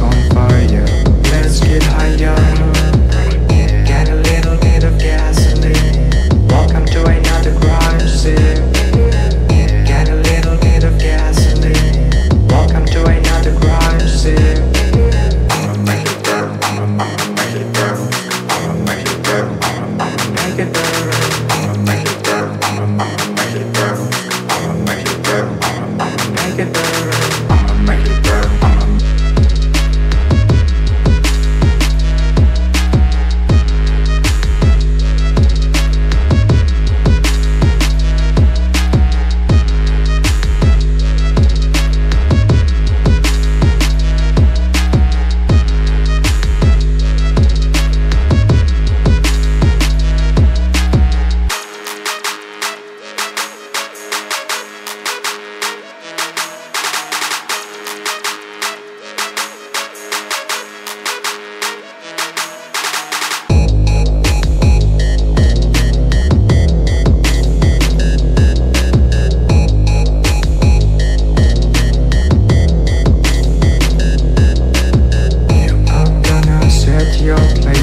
on fire. Let's get higher.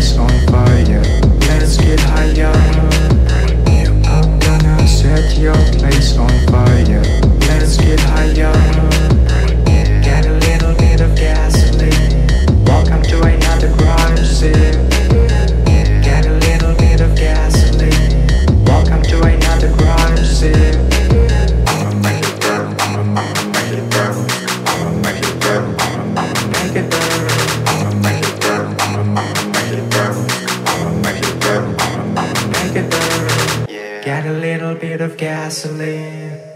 song. Got a little bit of gasoline.